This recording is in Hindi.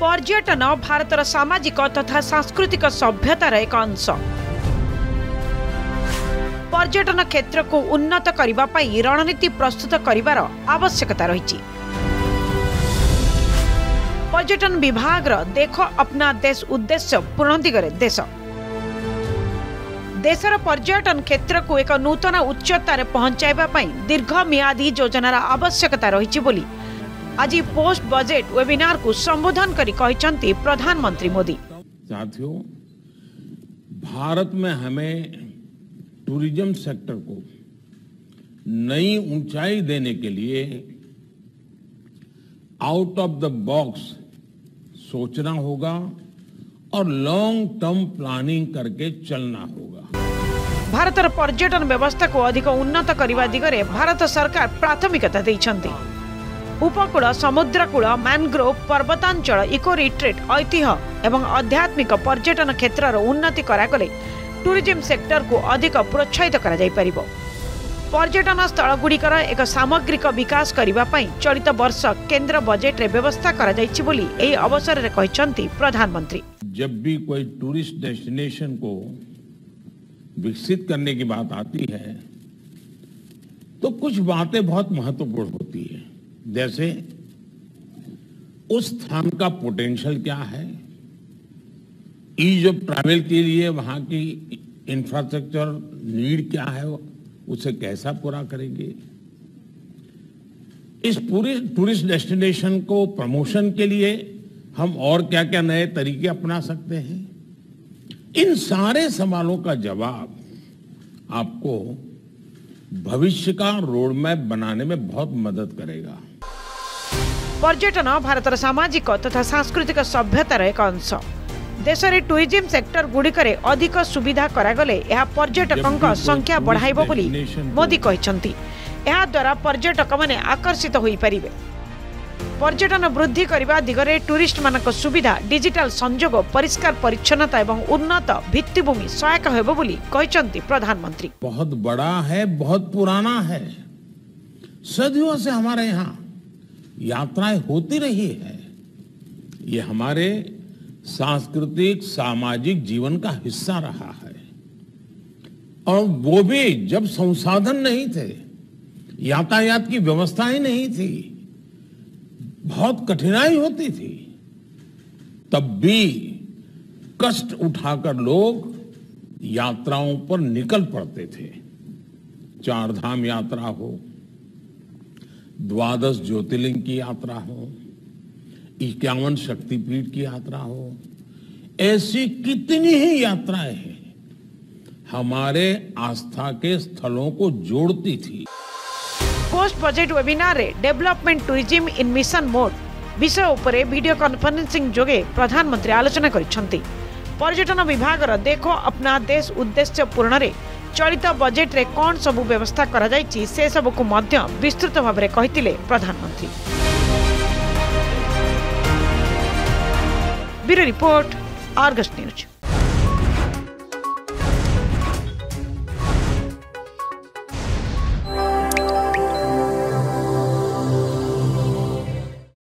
ପର୍ଯ୍ୟଟନ ଭାରତର ସାମାଜିକ ତଥା ସାଂସ୍କୃତିକ ସଭ୍ୟତାର ଏକ ଅଂଶ। ପର୍ଯ୍ୟଟନ କ୍ଷେତ୍ରକୁ ଉନ୍ନତ କରିବା ପାଇଁ ରଣନୀତି ପ୍ରସ୍ତୁତ କରିବାର ଆବଶ୍ୟକତା ରହିଛି। ପର୍ଯ୍ୟଟନ ବିଭାଗର ଦେଖ ଅପ୍ନା ଦେଶ ଉଦ୍ଦେଶ୍ୟ ପୂରଣ ଦିଗରେ ଦେଶ। ଦେଶର ପର୍ଯ୍ୟଟନ କ୍ଷେତ୍ରକୁ ଏକ ନୂତନ ଉଚ୍ଚତାରେ ପହଞ୍ଚାଇବା ପାଇଁ ଦୀର୍ଘମିଆଦୀ ଯୋଜନାର ଆବଶ୍ୟକତା ରହିଛି ବୋଲି आज पोस्ट बजेट वेबिनार को संबोधन करी कहते प्रधानमंत्री मोदी साथियों भारत में हमें टूरिज़्म सेक्टर को नई ऊंचाई देने के लिए आउट ऑफ़ द बॉक्स सोचना होगा और लॉन्ग टर्म प्लानिंग करके चलना होगा। भारत पर्यटन व्यवस्था को अधिक उन्नत करने दिगरे भारत सरकार प्राथमिकता देखते उपकूल समुद्रकूल मैनग्रोव पर्वतांचल इको रिट्रिट ऐतिह एवं आध्यात्मिक पर्यटन क्षेत्र उन्नति करागले टूरीजम सेक्टर को अधिक प्रोत्साहित कर पर्यटन स्थलगुड़िकर एक सामग्रिक विकास करने चलित बर्ष केन्द्र बजेट्रे व्यवस्था करवसर प्रधानमंत्री जब भी कोई टूरिस्ट डेस्टिनेशन को विकसित करने की बात आती है तो कुछ बातें बहुत महत्वपूर्ण जैसे उस स्थान का पोटेंशियल क्या है? ईज ऑफ़ ट्रैवल के लिए वहाँ की इंफ्रास्ट्रक्चर नीड क्या है? उसे कैसा पूरा करेंगे? इस पूरे टूरिस्ट डेस्टिनेशन को प्रमोशन के लिए हम और क्या क्या नए तरीके अपना सकते हैं? इन सारे सवालों का जवाब आपको भविष्य का रोड मैप बनाने में बहुत मदद करेगा। ପର୍ଯ୍ୟଟନ ଭାରତର ସାମାଜିକ ତଥା ସାଂସ୍କୃତିକ ସଭ୍ୟତାର ଏକ ଅଂଶ ଦେଶରେ ଟୁରିଜିମ୍ ସେକ୍ଟର ଗୁଡ଼ିକରେ ଅଧିକ ସୁବିଧା କରାଗଲେ ଏହା ପର୍ଯ୍ୟଟକଙ୍କ ସଂଖ୍ୟା ବଢ଼ାଇବ ବୋଲି ମୋଦି କହିଛନ୍ତି ଏହାଦ୍ୱାରା ପର୍ଯ୍ୟଟକମାନେ ଆକର୍ଷିତ ହୋଇପାରିବେ ପର୍ଯ୍ୟଟନ ବୃଦ୍ଧି କରିବା ଦିଗରେ ଟୁରିଷ୍ଟମାନଙ୍କ ସୁବିଧା ଡିଜିଟାଲ ସଂଯୋଗ ପରିଷ୍କାର ପରିଚ୍ଛନ୍ନତା ଏବଂ ଉନ୍ନତ ଭିତ୍ତିଭୂମି ସହାୟକ ହେବ ବୋଲି କହିଛନ୍ତି ପ୍ରଧାନମନ୍ତ୍ରୀ बहुत बड़ा है बहुत पुराना है सदियों से हमारे यहाँ यात्राएँ होती रही है। ये हमारे सांस्कृतिक, सामाजिक जीवन का हिस्सा रहा है। और वो भी जब संसाधन नहीं थे, यातायात की व्यवस्था ही नहीं थी, बहुत कठिनाई होती थी, तब भी कष्ट उठाकर लोग यात्राओं पर निकल पड़ते थे। चार धाम यात्रा हो द्वादश ज्योतिर्लिंग की यात्रा हो इक्यावन शक्तिपीठ की यात्रा हो ऐसी कितनी ही यात्राएं हैं हमारे आस्था के स्थलों को जोड़ती थी post budget ୱେବିନାରରେ development tourism in mission mode ବିଷୟ ଉପରେ ଭିଡିଓ କନଫରେନ୍ସିଂ ଯୋଗେ ପ୍ରଧାନମନ୍ତ୍ରୀ ଆଲୋଚନା କରିଛନ୍ତି ପର୍ଯ୍ୟଟନ ବିଭାଗର ଦେଖ ଅପ୍ନା ଦେଶ ଉଦ୍ଦେଶ୍ୟ ପୂରଣରେ ଚଳିତ ବଜେଟ୍ରେ କ'ଣ ସବୁ ବ୍ୟବସ୍ଥା କରାଯାଇଛି ସେସବୁକୁ ମଧ୍ୟ ବିସ୍ତୃତ ଭାବରେ କହିଥିଲେ ପ୍ରଧାନମନ୍ତ୍ରୀ। Bureau report Argus news.